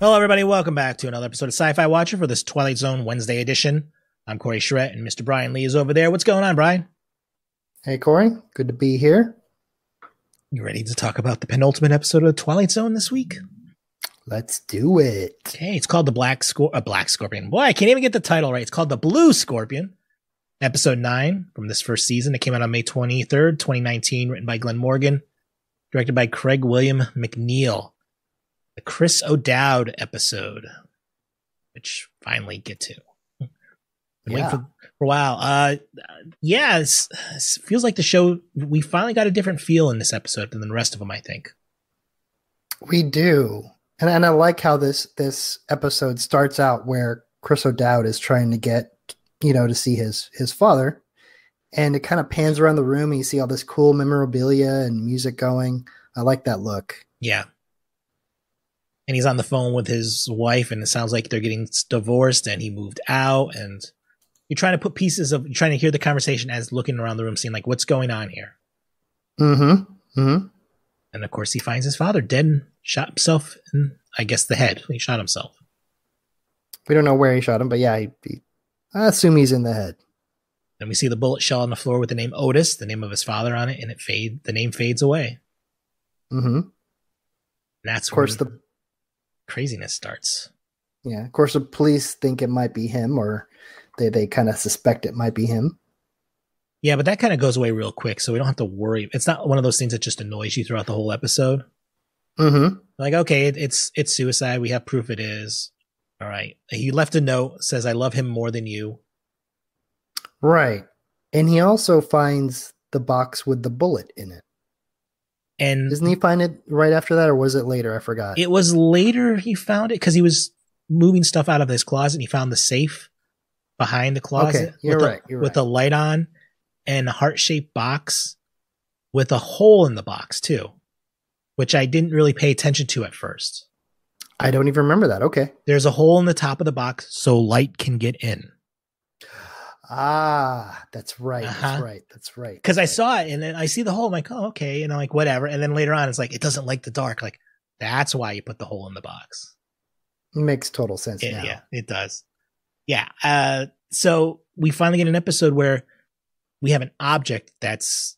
Hello, everybody. Welcome back to another episode of Sci-Fi Watcher for this Twilight Zone Wednesday edition. I'm Corey Charette, and Mr. Bryan Lee is over there. What's going on, Bryan? Hey, Corey. Good to be here. You ready to talk about the penultimate episode of Twilight Zone this week? Let's do it. Okay, it's called the Black Scor- uh, Black Scorpion. Boy, I can't even get the title right. It's called the Blue Scorpion. Episode nine from this first season. It came out on May 23rd, 2019, written by Glen Morgan, directed by Craig William Macneill. The Chris O'Dowd episode, which finally get to. Been Yeah. for, for a while. Uh, yeah, it's, it feels like the show. We finally got a different feel in this episode than the rest of them. I think. We do. And, and I like how this this episode starts out where Chris O'Dowd is trying to get, you know, to see his his father. And it kind of pans around the room and you see all this cool memorabilia and music going. I like that look. Yeah. And he's on the phone with his wife, and it sounds like they're getting divorced, and he moved out. And you're trying to put pieces of, you're trying to hear the conversation as looking around the room, seeing like what's going on here. Mm-hmm. Mm-hmm. And of course, he finds his father dead and shot himself in, I guess, the head. He shot himself. We don't know where he shot him, but yeah, he, he, I assume he's in the head. Then we see the bullet shell on the floor with the name Otis, the name of his father on it, and it fade. The name fades away. Mm-hmm. And that's Of course, when the craziness starts. yeah, of course, the police think it might be him, or they they kind of suspect it might be him. Yeah, but that kind of goes away real quick, so we don't have to worry. It's not one of those things that just annoys you throughout the whole episode. Mm-hmm. Like, okay, it, it's it's suicide. We have proof it is. All right. He left a note says, "I love him more than you." Right. And he also finds the box with the bullet in it. And Doesn't he find it right after that, or was it later? I forgot. it was later he found it because he was moving stuff out of his closet. And he found the safe behind the closet Okay, you're with, right, a, you're with right. a light on and a heart shaped box with a hole in the box too, which I didn't really pay attention to at first. I don't even remember that. Okay. There's a hole in the top of the box so light can get in. Ah, that's right. Uh-huh. That's right. That's right. because I saw it and then I see the hole. I'm like, oh, okay. And I'm like, whatever. And then later on, it's like, it doesn't like the dark. Like, that's why you put the hole in the box. right. Makes total sense It- now. yeah, it does. Yeah. Uh, so we finally get an episode where we have an object that's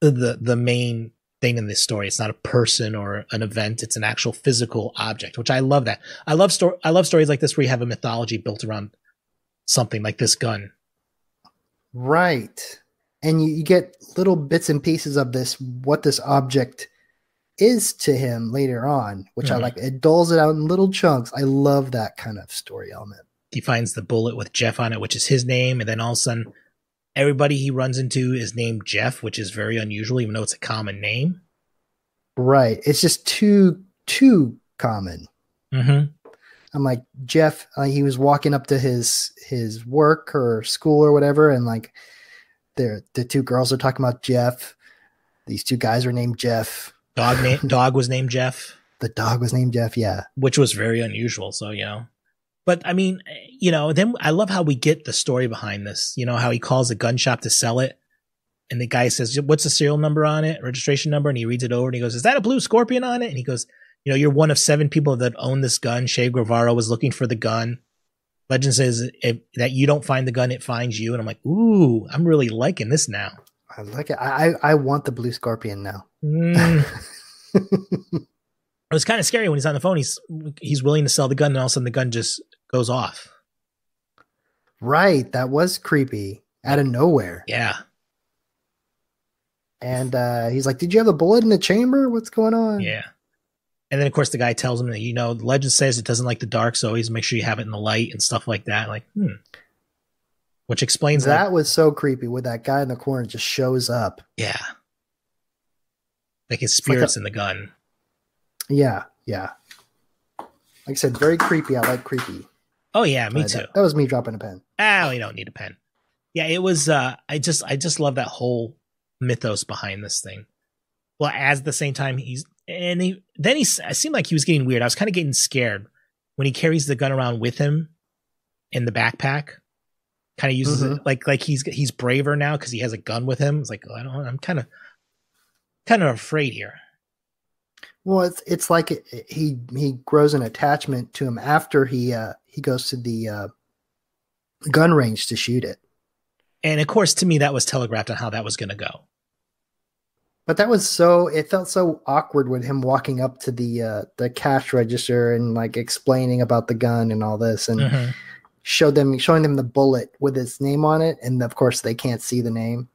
the the main thing in this story. It's not a person or an event. It's an actual physical object, which I love that. I love story. I love stories like this where you have a mythology built around something like this gun. Right. And you, you get little bits and pieces of this, what this object is to him later on, which I Mhm. like. It doles it out in little chunks. I love that kind of story element. he finds the bullet with Jeff on it, which is his name, and then all of a sudden, everybody he runs into is named Jeff, which is very unusual, even though it's a common name. Right. It's just too, too common. Mm-hmm. I'm like Jeff. Uh, he was walking up to his his work or school or whatever, and like, the the two girls are talking about Jeff. These two guys are named Jeff. Dog name dog was named Jeff, The dog was named Jeff. Yeah, which was very unusual. So you know, but I mean, you know, then I love how we get the story behind this. You know, how he calls a gun shop to sell it, and the guy says, "What's the serial number on it? Registration number?" And he reads it over, and he goes, "Is that a blue scorpion on it?" And he goes, "You know, you're one of seven people that own this gun. Che Guevara was looking for the gun." Legend says if, that you don't find the gun, it finds you. And I'm like, ooh, I'm really liking this now. I like it. I I, I want the blue scorpion now. Mm. it was kind of scary when he's on the phone. He's he's willing to sell the gun, and all of a sudden the gun just goes off. right. That was creepy out of nowhere. Yeah, And uh, he's like, "Did you have a bullet in the chamber? What's going on?" yeah. And then of course the guy tells him that you know the legend says it doesn't like the dark, so always make sure you have it in the light and stuff like that. Like, hmm. Which explains that. That was so creepy. With that guy in the corner just shows up. Yeah. Like his like a- spirits in the gun. Yeah, yeah. Like I said, very creepy. I like creepy. Oh yeah, me Uh, too. That, that was me dropping a pen. Ah, we don't need a pen. Yeah, it was. uh I just, I just love that whole mythos behind this thing. Well, as the same time he's and he then he it seemed like he was getting weird. I was kind of getting scared when he carries the gun around with him in the backpack. Kind of uses it like like he's he's braver now because he has a gun with him. It's like oh, I don't. I'm kind of kind of afraid here. Well, it's it's like it, it- he he grows an attachment to him after he uh he goes to the uh gun range to shoot it. And of course, to me, that was telegraphed on how that was going to go. But that was so it felt so awkward with him walking up to the uh the cash register and like explaining about the gun and all this and Mhm. showed them showing them the bullet with his name on it and of course they can't see the name.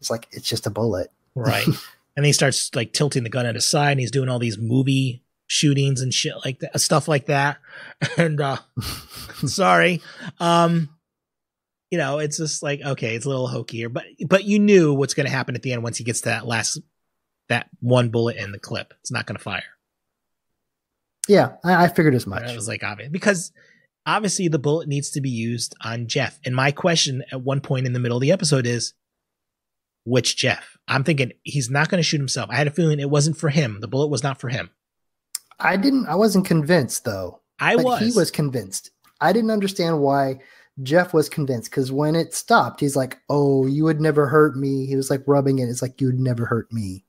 It's like it's just a bullet. Right. and he starts like tilting the gun at his side and he's doing all these movie shootings and shit like that, stuff like that. And, uh, sorry. Um, you know, it's just like, okay, it's a little hokier, but, but you knew what's going to happen at the end once he gets to that last, that one bullet in the clip. It's not going to fire. Yeah, I, I figured as much. That was like obvious because obviously the bullet needs to be used on Jeff. And my question at one point in the middle of the episode is, which Jeff? I'm thinking he's not going to shoot himself. I had a feeling it wasn't for him. The bullet was not for him. I didn't I wasn't convinced though. I But was. he was convinced. I didn't understand why Jeff was convinced because when it stopped, he's like, "Oh, you would never hurt me." He was like rubbing it. It's like you would never hurt me,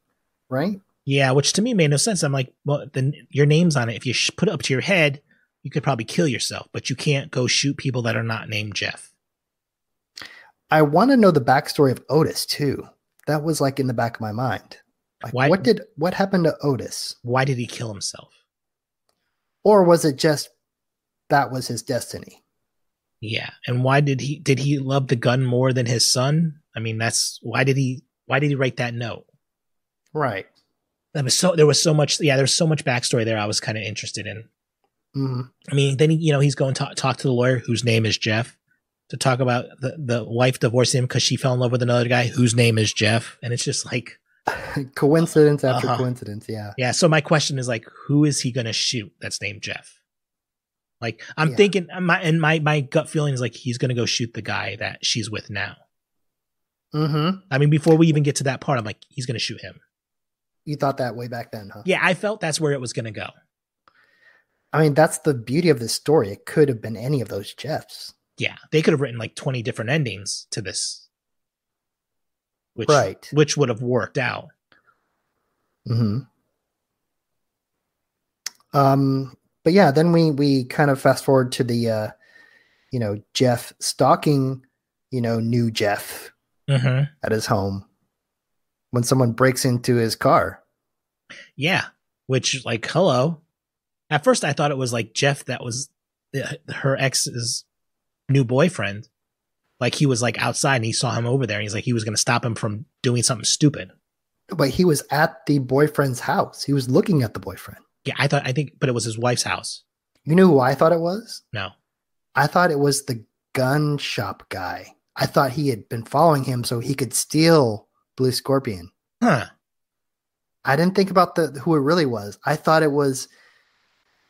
right? Yeah, which to me made no sense. I'm like, well, then your name's on it. If you sh- put it up to your head, you could probably kill yourself, but you can't go shoot people that are not named Jeff. I want to know the backstory of Otis too. That was like in the back of my mind. Like, Why- what did what happened to Otis, Why did he kill himself? or was it just that was his destiny? Yeah, and why did he did he love the gun more than his son? I mean, that's why did he why did he write that note? Right. That was so there was so much yeah, there's so much backstory there. I was kind of interested in. hmm I mean, then he, you know he's going to talk to the lawyer whose name is Jeff to talk about the the wife divorced him because she fell in love with another guy whose name is Jeff, and it's just like coincidence after Uh-huh. coincidence. Yeah. Yeah. So my question is like, who is he going to shoot that's named Jeff? Like, I'm Yeah. thinking, my and my my gut feeling is like he's going to go shoot the guy that she's with now. Mm-hmm. I mean, before we even get to that part, I'm like, he's going to shoot him. You thought that way back then, huh? Yeah, I felt that's where it was going to go. I mean, that's the beauty of this story. It could have been any of those Jeffs. Yeah, they could have written like 20 different endings to this, which Right. which would have worked out. hmm Um, but yeah, then we we kind of fast forward to the uh, you know, Jeff stalking, you know, new Jeff hmm at his home when someone breaks into his car. Yeah, which like, hello. At first, I thought it was like Jeff that was uh, her ex's new boyfriend. Like he was like outside and he saw him over there and he's like he was going to stop him from doing something stupid. But he was at the boyfriend's house. He was looking at the boyfriend. Yeah, I thought I think, but it was his wife's house. You know who I thought it was? No, I thought it was the gun shop guy. I thought he had been following him so he could steal Blue Scorpion. huh? I didn't think about the who it really was. I thought it was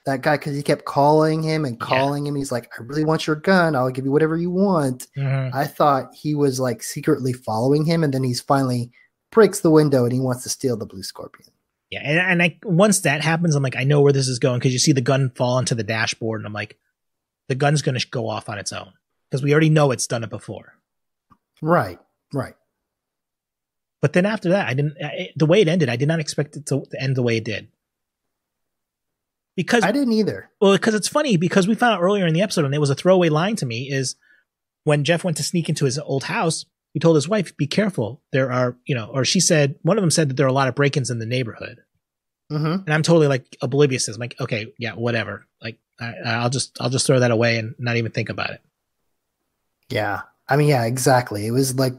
that guy because he kept calling him and Yeah. calling him. He's like, "I really want your gun. I'll give you whatever you want." Mhm. I thought he was like secretly following him, and then he's finally breaks the window and he wants to steal the Blue Scorpion. Yeah, and and I once that happens, I'm like, I know where this is going because you see the gun fall into the dashboard, and I'm like, the gun's going to go off on its own because we already know it's done it before. Right, right. But then after that, I didn't. I, the way it ended, I did not expect it to, to end the way it did. Because I didn't either. well, because it's funny because we found out earlier in the episode, and it was a throwaway line to me is when Jeff went to sneak into his old house, he told his wife, "Be careful. There are, you know," or she said, one of them said that there are a lot of break-ins in the neighborhood, hmm and I'm totally like oblivious. I'm like, okay, yeah, whatever. Like, I, I'll just, I'll just throw that away and not even think about it. Yeah. I mean, yeah, exactly. It was like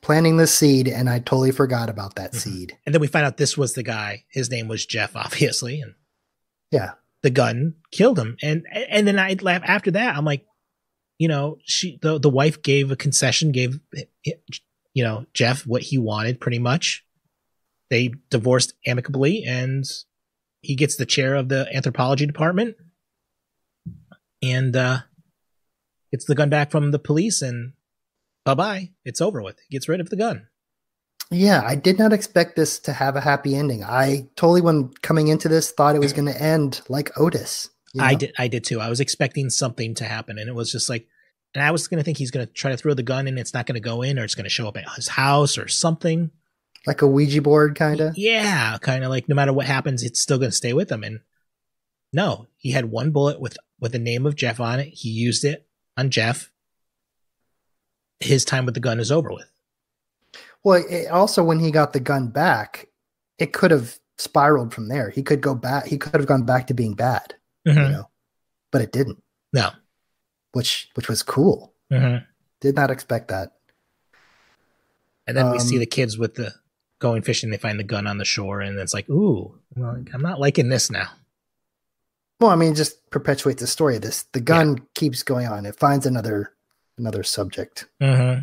planting the seed, and I totally forgot about that Mhm. seed. And then we find out this was the guy. His name was Jeff, obviously, and Yeah. the gun killed him. And and then I laugh after that. I'm like, you know, she the the wife gave a concession, gave you know Jeff what he wanted, pretty much. They divorced amicably, and he gets the chair of the anthropology department, and uh gets the gun back from the police, and bye bye, it's over with. He gets rid of the gun. Yeah, I did not expect this to have a happy ending. I totally, when coming into this, thought it was going to end like Otis. I did. I did too. I was expecting something to happen, and it was just like, and I was going to think he's going to try to throw the gun, and it's not going to go in, or it's going to show up at his house or something. like a Ouija board, kind of. Yeah, kind of like no matter what happens, it's still going to stay with him. And no, he had one bullet with with the name of Jeff on it. He used it on Jeff. His time with the gun is over with. Well, it, also when he got the gun back, it could have spiraled from there. He could go back. He could have gone back to being bad, Mhm. you know, but it didn't, No. which which was cool. Mm-hmm. Did not expect that. And then we see Um, the kids with the going fishing. They find the gun on the shore, and it's like, ooh, well, I'm not liking this now. Well, I mean, just perpetuate the story. Of this the gun keeps going on. It finds another another subject. Mm-hmm.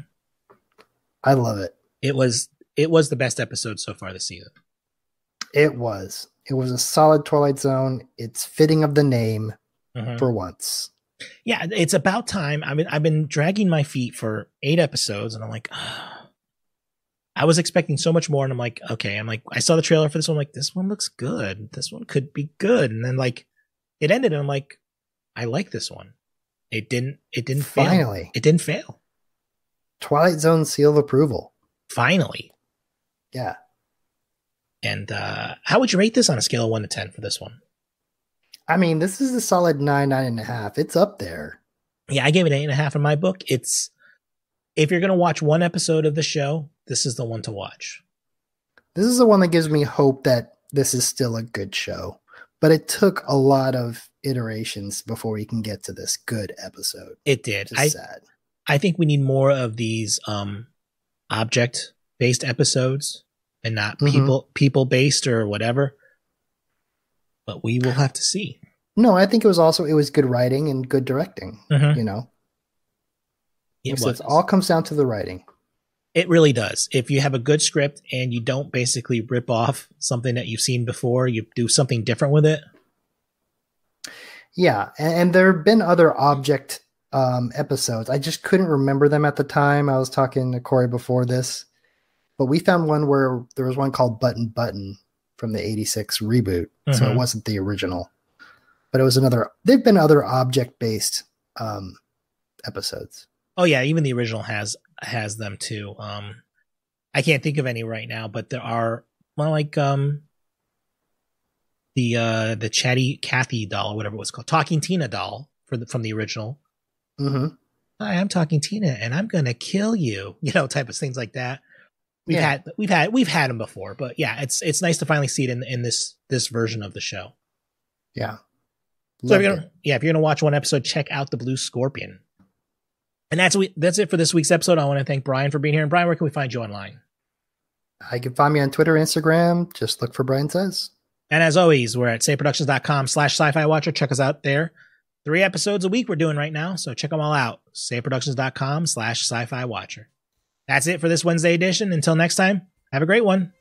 I love it. It was it was the best episode so far this season. It was. It was a solid Twilight Zone. It's fitting of the name Mhm. for once. Yeah, it's about time. I mean, I've been dragging my feet for eight episodes, and I'm like, ah. I was expecting so much more, and I'm like, okay. I'm like, I saw the trailer for this one. I'm like, this one looks good. This one could be good. And then like, it ended, and I'm like, I like this one. It didn't. It didn't fail. Finally, It didn't fail. Twilight Zone seal of approval. Finally. Yeah. And uh how would you rate this on a scale of one to ten for this one? I mean, this is a solid nine, nine and a half. It's up there. Yeah, I gave it eight and a half in my book. It's if you're gonna watch one episode of the show, this is the one to watch. This is the one that gives me hope that this is still a good show. But it took a lot of iterations before we can get to this good episode. It did. I sad. I think we need more of these um object based episodes and not Mhm. people people based or whatever. But we will have to see. No, I think it was also it was good writing and good directing. Mhm. You know, It so was. it all comes down to the writing. It really does. If you have a good script and you don't basically rip off something that you've seen before, you do something different with it. Yeah, and, and there have been other object um, episodes. I just couldn't remember them at the time. I was talking to Corey before this, but we found one where there was one called Button Button from the '86 reboot, so it Mhm. wasn't the original, but it was another. There've been other object based um, episodes. Oh yeah, even the original has has them too. Um, I can't think of any right now, but there are well, like um, the uh the chatty Cathy doll, whatever it was called, Talking Tina doll for the from the original. Mm-hmm. Hi, I'm Talking Tina, and I'm gonna kill you. You know, type of things like that. We've Yeah. had we've had we've had them before, but yeah, it's it's nice to finally see it in in this this version of the show. Yeah. So if you're gonna, yeah, if you're gonna watch one episode, check out the Blue Scorpion. And that's we that's it for this week's episode. I want to thank Bryan for being here. And Bryan, where can we find you online? Uh, I can find me on Twitter, Instagram. Just look for Bryan Says. And as always, we're at sayproductions.com slash sci-fi watcher. Check us out there. Three episodes a week we're doing right now. So check them all out. sayproductions.com slash sci-fi watcher. That's it for this Wednesday edition. Until next time, have a great one.